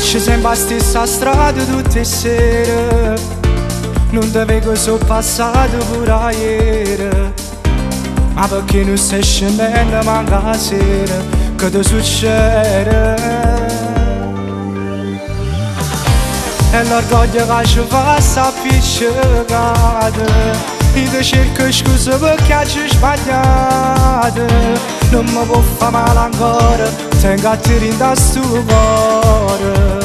Sempre la stessa strada tutte sere Non te vedo sono passato pure ieri Ma perché non stai scendendo manca la sera Che ti succede E l'orgoglio che ci fa sta appiccicata E ti cerco scusa perché ci sbagliate Non mi può fare male ancora 생각들이 다 수고를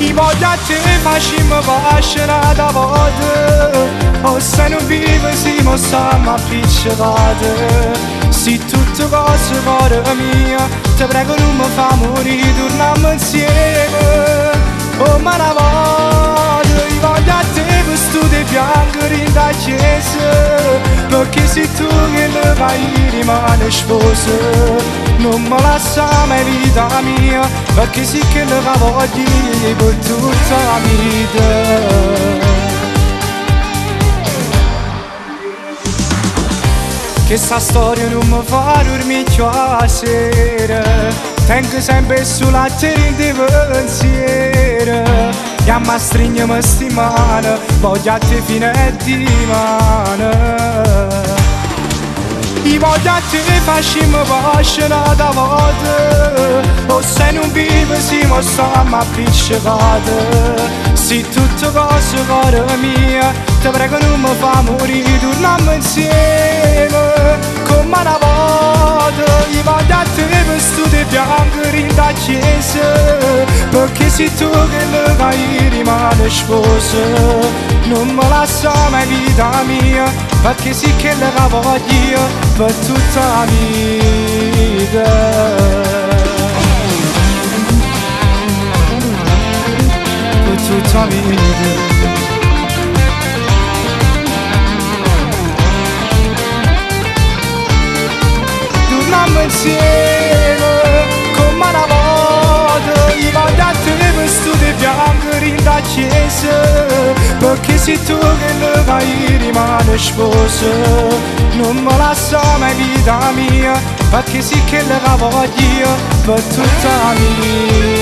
عبادت پشیم و عشر دواده حسن و بیوزی مسمع پیچ قاده سی تو تو قاس بارمی تبرگ و روم فموری دور نمت سیگه او منوان Perché sei tu che ne vai rimane sposa Non mi lascia mai vita mia Perché sì che ne va voglio per tutta la vita Che sta storia non mi fa dormire più a sera Tengo sempre sulla terra di pensiero E mi stringo sti mani Voglio a te fino a di mano عادت فشیم باشه ندواده حسین اون بیوزی مستم پیش قاده سی تو تو باز غاره میه تبرگنوم فاموری دور نمسیم Cum arabadă Iba de atât stude pe-am gârit acesă Kesi tuğelu gayri manış bozu Numala sama gidamiya Ve kesi kelle gavadiya Ve tutamida تو تا vita che tu che le vai rimane sposo Non me la so mai vita mia Perché che le voglio per tutta mia